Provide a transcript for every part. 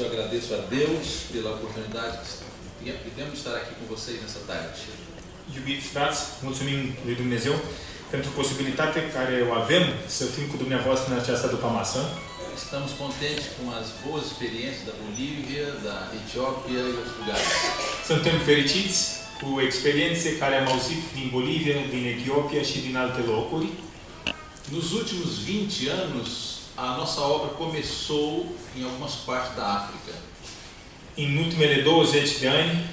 Eu agradeço a Deus pela oportunidade que temos de estar aqui com vocês nessa tarde. Iubiți frați, mulțumim lui Dumnezeu pentru posibilitatea care o avem să fim cu dumneavoastră în această după masă. Estamos contentes com as boas experiências da Bolívia, da Etiópia e outros lugares. Suntem fericiți cu experiențe care am auzit din Bolivia, din Etiopia și din alte locuri. Nos últimos 20 anos, a nossa obra começou em algumas partes da África. În ultimele 20 de ani,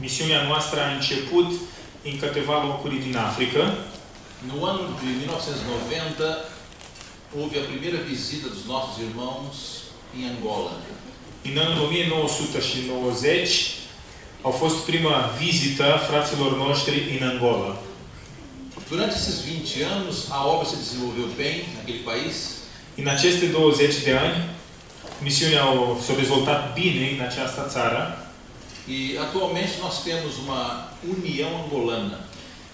misiunea noastră a început în câteva locuri din Africa. No ano de 1990, houve a primeira visita dos nossos irmãos em Angola. În anul 1990 au fost prima vizită fraților noștri în Angola. Durante esses 20 anos, a obra se desenvolveu bem naquele país. În aceste 20 de ani, misiunea s-a dezvoltat bine în această țară. E atualmente nós temos uma União Angolana,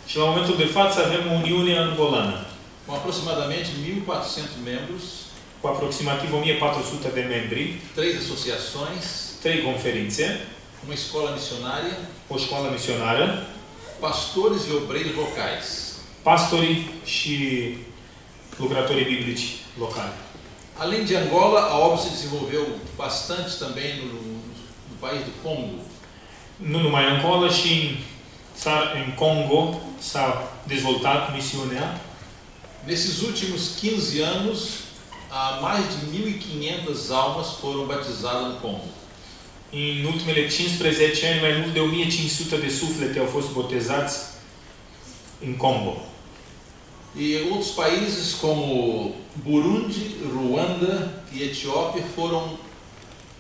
și la momentul de față avem o Uniune Angolană com aproximadamente 1.400 membros, cu aproximativ 1400 de membri, três associações, trei conferințe, uma escola missionária, o școală misionară, pastores e obreiros locais. pastorii și lucrătorii biblici locali. Além de Angola, a obra se desenvolveu bastante também no, no país do Congo. Nu numai în Angola și în, țar, în Congo s-a dezvoltat misiunea. Nesses últimos 15 anos, mais de 1.500 almas foram batizadas no Congo. În ultimele 15 ani, mai mult de 1500 de suflete au fost botezați în Congo. E outros países como Burundi, Ruanda e Etiópia foram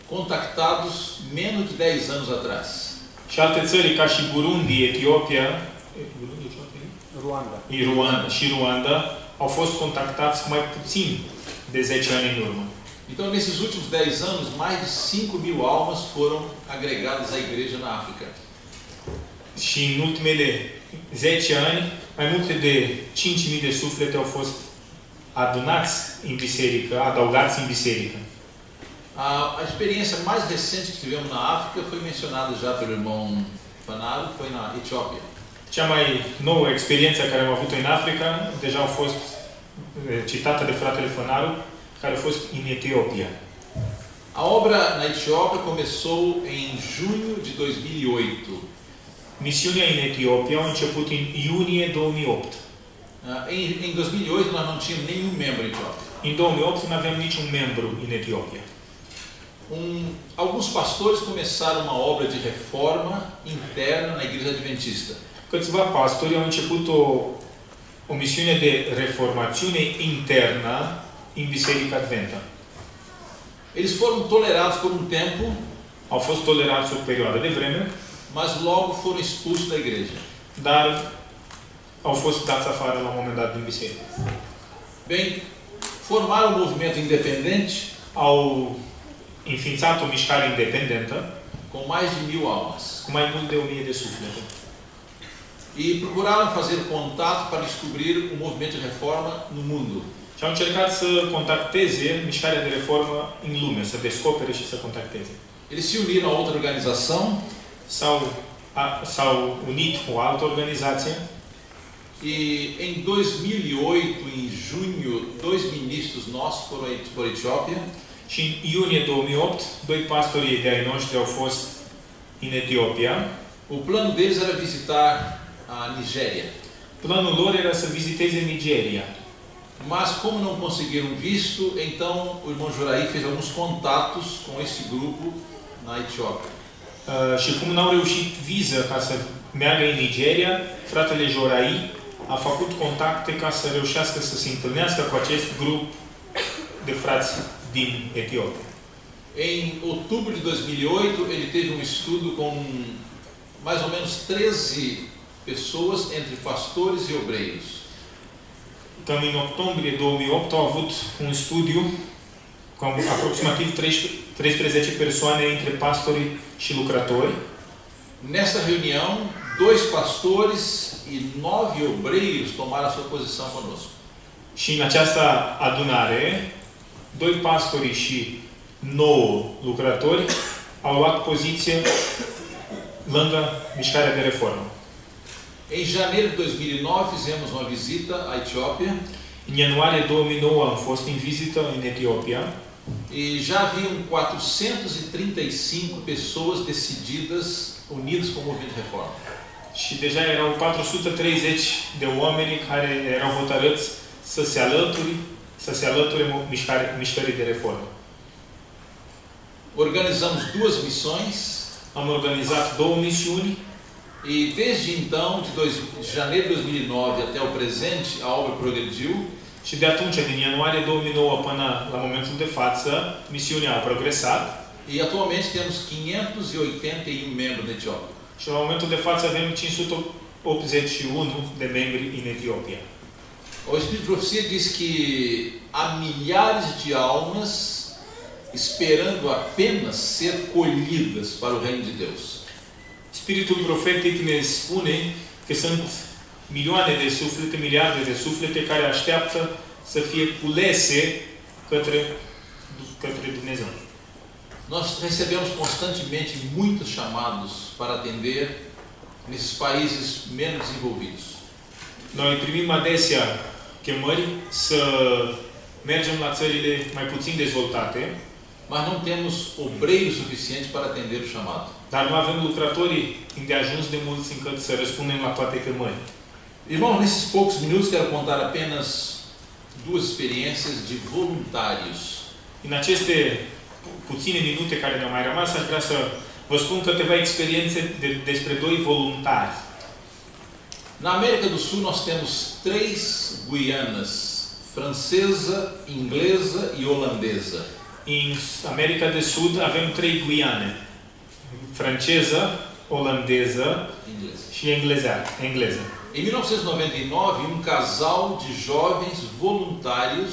contactados menos de 10 anos atrás. Și alte țări ca și Burundi, Etiopia, Burundi, Etiopia? Ruanda. și Ruanda, și Ruanda au fost contactați mai puțin de 10 ani în urmă. Então, nesses últimos 10 anos, mais de 5 mil almas foram agregadas à igreja na África. Și în ultimele 10 ani, mai multe de 5.000 de suflete au fost adunați în biserică, adăugați în biserică. A, a experiência mais recente que tivemos na África foi mencionada já pelo irmão Fanaro, foi na Etiópia. Cea mai nouă experiență care am avut-o în Africa, deja a fost eh, citată de fratele Fănaru, care a fost în Etiopia. A obra na Etiópia começou em junho de 2008. Misiunea în Etiopia a început în iunie 2008. Ah, Em, em 2008 nós não tínhamos nenhum membro em Etiópia. În 2008 nu aveam niciun membru în Etiopia. Um, alguns pastores começaram uma obra de reforma interna na igreja adventista. Câțiva pastori au început o, o misiune de reformațiune internă în Biserica Adventă. Eles foram tolerados por um tempo, Au fost tolerați o perioadă de vreme, mas logo foram expulsos da igreja. dar dați afară la un moment dat din biserică. Bem, formaram um movimento independente Au înființat o mișcare independentă com mais de mil almas cu mai mult de o mie de suflete e procuraram fazer contato para descobrir o movimento de reforma no mundo. și au încercat să contacteze mișcarea de reformă în lume, să descopere și să contacteze. Eles se uniram a outra organização S-au, a, s-au unit cu o altă organizație e em 2008, em junho, dois ministros nossos foram para a Etiópia și în iunie 2008, doi pastori de ai noștri au fost în Etiopia. O plano deles era visitar a Nigéria. Planul lor era să viziteze Nigeria. Mas como não conseguiram visto, então o irmão Juraí fez alguns contatos com esse grupo na Etiópia. Uh, și cum n-au reușit viză ca să meargă în Nigeria, fratele Jorai a făcut contacte ca să reușească să se întâlnească cu acest grup de frați din Etiopia. Em outubro de 2008, ele teve um estudo com mais ou menos 13 pessoas, entre pastores e obreiros. Cam în octombrie 2008 au avut un studiu cu aproximativ 13 13 persoane între pastori și lucrători Nessa reunião, dois pastores e nove obreiros tomaram a sua posição conosco. Și în această adunare, doi pastori și nouă lucrători au luat poziție lângă mișcarea de reformă. Em janeiro de 2009 fizemos uma visita à Etiópia În ianuarie 2009 am fost în vizită în Etiopia e já haviam 435 pessoas decididas, unidas com o movimento de reforma. și deja erau 430 de oameni care erau hotărâți să se alături, să se alăture mișcare, mișcării de reformă. Organizamos duas missões Am organizat două misiuni e desde então, de, dois, de janeiro de 2009 até o presente, a obra progrediu și de atunci, din ianuarie 2009 până la momentul de față, misiunea a progresat e atualmente temos 581 membros na Etiópia. și la momentul de față avem 581 de membri în Etiopia. O Espírito de Profecia diz que há milhares de almas esperando apenas ser colhidas para o reino de Deus. Spiritul profetic ne spune că sunt milioane de suflete, miliarde de suflete care așteaptă să fie culese către, către Dumnezeu. Nós recebemos constantemente muitos chamados para atender nesses países menos desenvolvidos. Noi primim adesea chemări să mergem la țările mai puțin dezvoltate, Mas não temos obreiros suficientes para atender o chamado. dar nu avem lucrătorii îndeajuns de mulți încât să răspundem la toate chemări. Irmão, nesses poucos minutos quero contar apenas duas experiências de voluntários. În aceste pu- puține minute care ne-au mai rămas, aș vrea să vă spun câteva experiențe de, despre doi voluntari. Na América do Sul nós temos três Guianas, francesa, inglesa e holandesa. În America de Sud avem trei Guiane. Franceză, olandeză Inglesa. și englezea, engleză. Em 1999, um casal de jovens voluntários,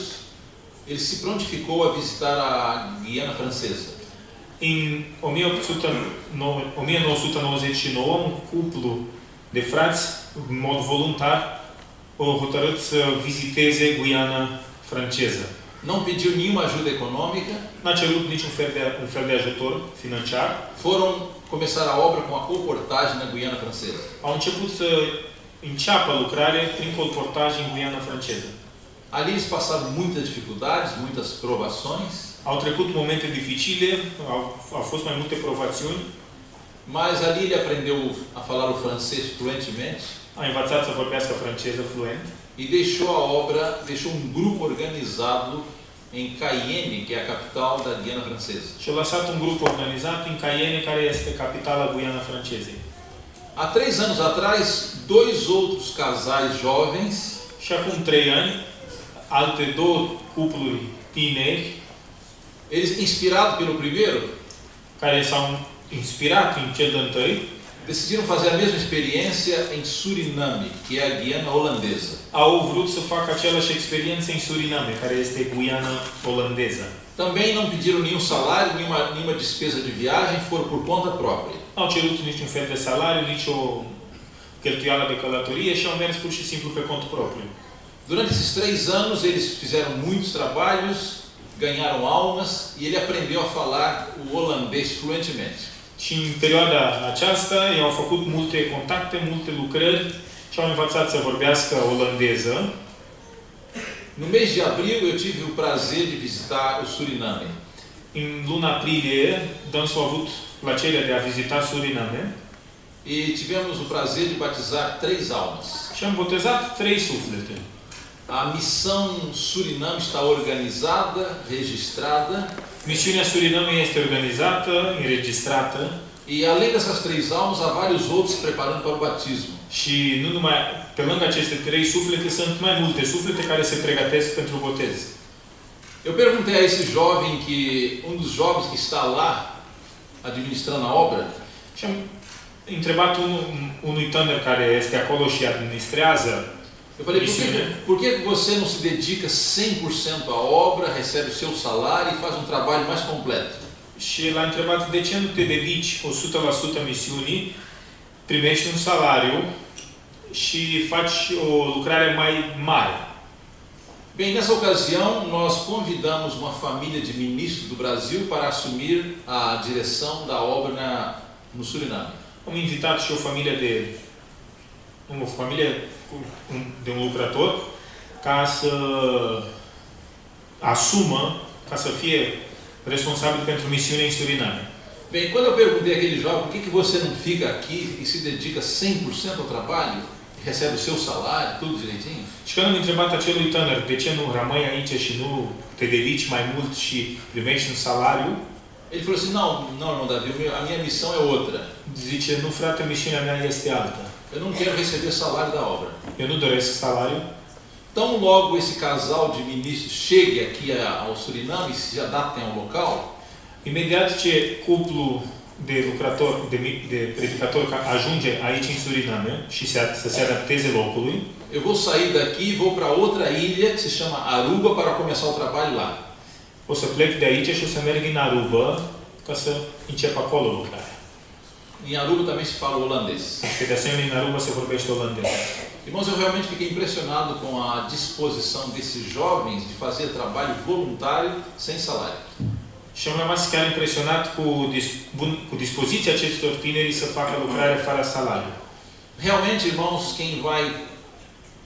ele se prontificou a visitar a Guiana Francesa. În 1809 1999, un cuplu de frați, în mod voluntar, au hotărât să viziteze Guiana franceză. Não pediu nenhuma ajuda econômica, N-a cerut niciun fel de, un fel de ajutor financiar. foram começar a obra com a colportagem na Guiana Francesa. Au început să înceapă lucrare prin colportaj în Guiana franceză. Ali eles passaram muitas dificuldades, muitas provações, Au trecut momente dificile, au, au fost mai multe provațiuni, mas ali ele aprendeu a falar o francês fluentemente a învățat să vorbească franceză fluent e deixou a obra, deixou um grupo organizado em Cayenne, que é a capital da Guiana Francesa. și a lăsat un grup organizat în Cayenne, care este capitala Guiana francezei. Há três anos atrás, dois outros casais jovens Și acum trei ani, alte două cupluri tineri, Eles, inspirados pelo primeiro, care s-au inspirat în cel de întâi, decidiram fazer a mesma experiência em Suriname, que é a Guiana holandesa. au vrut să facă aceeași experiență în Suriname, care este Guiana olandeză. Também não pediram nenhum salário, nenhuma, nenhuma despesa de viagem, foram por conta própria. Au cerut niciun fel de salariu, nici o cheltuială de călătorie și au mers pur și simplu pe cont propriu. Durante esses três anos, eles fizeram muitos trabalhos, ganharam almas e ele aprendeu a falar o holandês fluentemente. Și în perioada aceasta ei au făcut multe contacte, multe lucrări și au învățat să vorbească olandeză. No mês de abril, eu tive o prazer de visitar o Suriname. În luna aprilie, a avut plăcerea de a vizita Suriname E tivemos o prazer de batizar três almas. și am botezat trei suflete. A missão Suriname está organizada, registrada, Misiunea Suriname este organizată, înregistrată e além dessas três almas, há vários outros se preparando para o batismo. și nu numai pe lângă aceste trei suflete sunt mai multe suflete care se pregătesc pentru botez. Eu perguntei a esse jovem que, um dos jovens que está lá administrando a obra, Și am întrebat un, unui tânăr care este acolo și administrează eu falei, por que, por que você não se dedica 100% à obra, recebe o seu salário e faz um trabalho mais completo? și l-a întrebat de ce nu te dedici 100% misiunii, primești un salariu și faci o lucrare mai mare. Bem, nessa ocasião, nós convidamos uma família de ministros do Brasil para assumir a direção da obra na, no Suriname. Am invitat și o familie de familie cu- de un lucrător ca să asumă, ca să fie responsabil pentru misiunea în Suriname. Bem, quando eu perguntei àquele jovem por que, que você não fica aqui e se dedica 100% ao trabalho, recebe o seu salário, tudo direitinho, Și când am întrebat acelui tânăr de ce nu rămâi aici și nu te dedici mai mult și primești un salariu, ele falou assim: não, não, irmão Davi, a minha missão é outra. zice, nu frate, misiunea mea este alta. Eu não quero receber salário da obra. Eu nu doresc salariu. Tão logo esse casal de ministros chegue aqui ao Suriname e se adaptem ao local, Imediat ce cuplu de lucrători, de, de predicatori ca- ajunge aici în Suriname și se, să se adapteze locului, eu vou sair daqui e vou para outra ilha que se chama Aruba para começar o trabalho lá. o să plec de aici și o să merg în Arubă ca să încep acolo lucrarea. Em Aruba também se fala holandês. Și de asemenea în Aruba se vorbește olandeză. Irmãos, eu realmente fiquei impressionado com a disposição desses jovens de fazer trabalho voluntário sem salário. Și am rămas chiar impresionat cu, bun, cu dispoziția acestor tineri să facă lucrare fără salariu. Realmente, irmãos, quem vai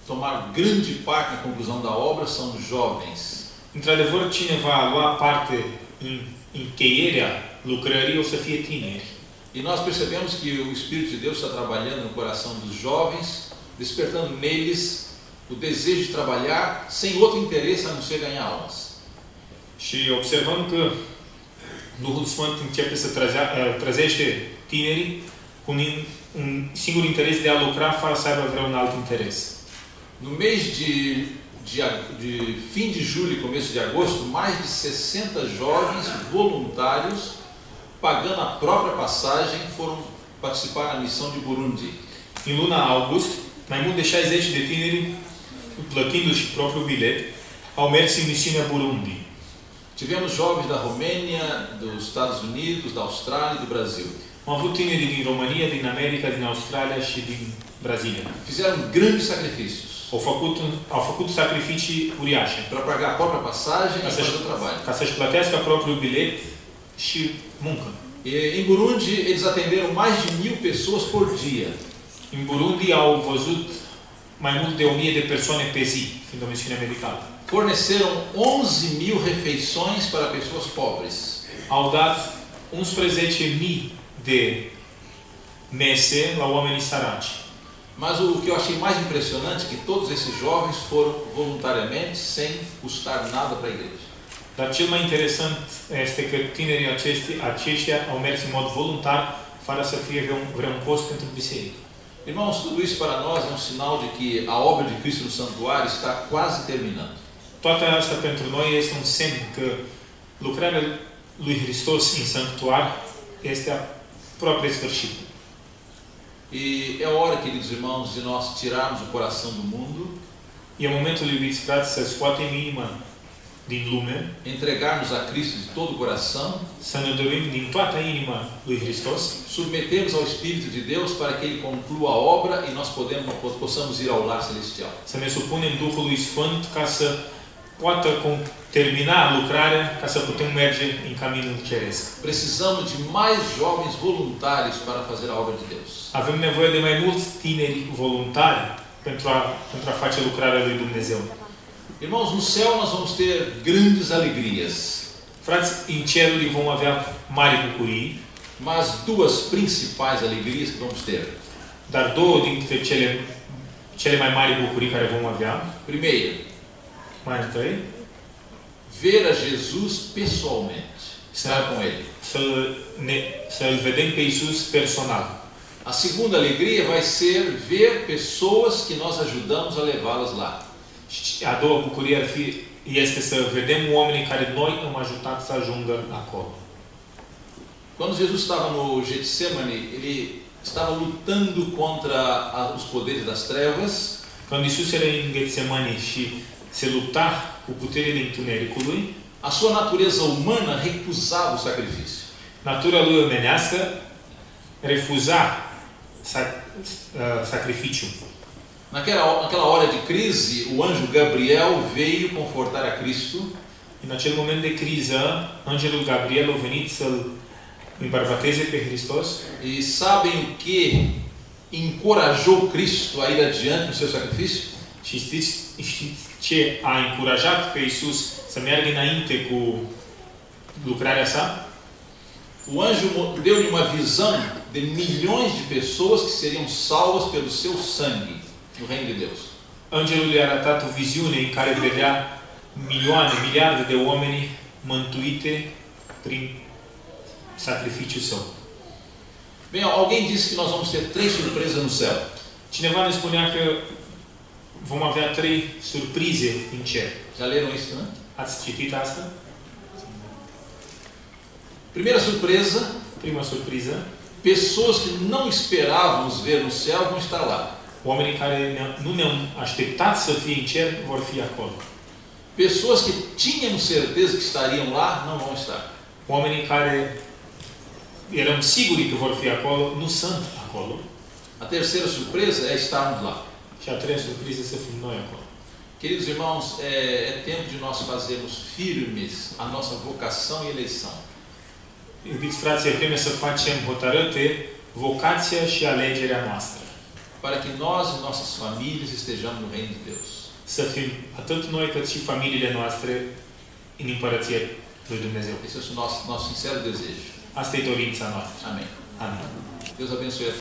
tomar grande parte na conclusão da obra são os jovens. Într-adevăr, cine va lua parte în încheierea lucrării o să fie tineri. E nós percebemos que o Espírito de Deus está trabalhando no coração dos jovens, despertando neles o desejo de trabalhar sem outro interesse a não ser ganhar almas. Și observăm că Duhul Sfânt începe să trezea, uh, trezește tinerii cu un, un singur interes de a lucra fără să aibă vreun alt interes. No mês de, de, a- de fim de julho e começo de agosto, mais de 60 jovens voluntários, pagando a própria passagem, foram participar na missão de Burundi. În luna august, mai mult de 60 de tineri, plătindu-și propriul bilet, au mers în misiunea Burundi. Tivemos jovens da Romênia, dos Estados Unidos, da Austrália e do Brasil. Am avut tineri din România, din America, din Australia și din Brazilia. Fizeram grandes sacrifícios Au făcut, au făcut sacrificii uriașe para pagar a própria passagem e fazer seja- o trabalho. ca să-și plătească propriul bilet și muncă. E, em Burundi, eles atenderam mais de mil pessoas por dia. În Burundi au văzut mai mult de 1000 de persoane pe zi, fiind o misiune medicală. Forneceram 11 mil refeições para pessoas pobres. Au dat 11.000 de mese la oamenii săraci. Mas o que eu achei mais impressionante é que todos esses jovens foram voluntariamente, sem custar nada para a igreja. Dar cel mai interesant este că tinerii aceștia, aceștia au mers în mod voluntar, fără să fie vreun, vreun cost pentru biserică. Irmãos, tudo isso para nós é um sinal de que a obra de Cristo no santuário está quase terminando. Toate asta pentru noi este un semn că lucrarea lui Hristos în sanctuar este aproape de sfârșit. E é hora, queridos irmãos, de nós tirarmos o coração do mundo, E momentul, iubiți frați, să scoatem inima din lume, entregarmos a Cristo de todo o coração, să ne dorim din toată inima lui Hristos, submetermos ao Espírito de Deus para que Ele conclua a obra e nós podemos, possamos ir ao lar celestial. să ne supunem Duhului Sfânt ca să poată cum- termina lucrarea, ca să putem merge în caminul ceresc. Precisamos de mais jovens voluntários para fazer a obra de Deus. Avem nevoie de mai mulți tineri voluntari pentru a, pentru a face lucrarea lui Dumnezeu. Irmãos, no céu nós vamos ter grandes alegrias, Frați, în ceruri vom avea mari bucurii, mas duas principais alegrias que vamos ter. dar două dintre cele, cele mai mari bucurii care vom avea, Primeiro, mai întâi, ver a Jesus pessoalmente, estar com Ele. să ne, să-L vedem pe Iisus personal. A segunda alegria vai ser ver pessoas que nós ajudamos a levá-las lá. A doua bucurie ar fi, este să vedem oamenii care noi am ajutat să ajungă acolo. Quando Jesus estava no Getsemane, ele estava lutando contra os poderes das trevas, Când Iisus era în Ghețemani și se lupta cu puterile întunericului, a sua natureza humana recusava o sacrifício. natura lui omenească refuza sac, uh, sacrificiul. Naquela, naquela hora de crise, o anjo Gabriel veio confortar a Cristo În acel moment de criză, Îngerul Gabriel a venit să-L îmbărbateze pe Hristos e sabem o que encorajou Cristo a ir adiante no seu sacrifício? și știți, știți ce a încurajat pe Iisus să meargă înainte cu lucrarea sa? O anjo deu-lhe uma visão de milhões de pessoas que seriam salvas pelo seu sangue no reino de Deus. Îngerul i-a arătat o viziune în care vedea milioane, miliarde de oameni mântuite prin sacrificiul său. Bem, alguém disse que nós vamos ter três surpresas no céu. Cineva ne spunea că vom avea trei surprize în cer. Já leram isso, né? Ați citit asta? Primeira surpresa, Prima surpriză. pessoas que não esperávamos ver no céu vão estar lá. Oamenii care nu ne-au așteptat să fie în cer vor fi acolo. Pessoas que tínhamos certeza que estariam lá não vão estar. Oamenii care eram siguri că vor fi acolo, nu sunt acolo. A terceira surpresa é estarmos lá. Noi acolo. Queridos irmãos, é, é tempo de nós fazermos firmes a nossa vocação e eleição. Iubiți frații, e vreme să facem hotărâte vocația și alegerea noastră. para que nós e nossas famílias estejamos no reino de Deus. Să fim atât noi cât și familiile noastre în împărăție lui Dumnezeu. Esse é o nosso, nosso sincero desejo. Asta e dorința noastră. Amém. Amin. Deus abençoe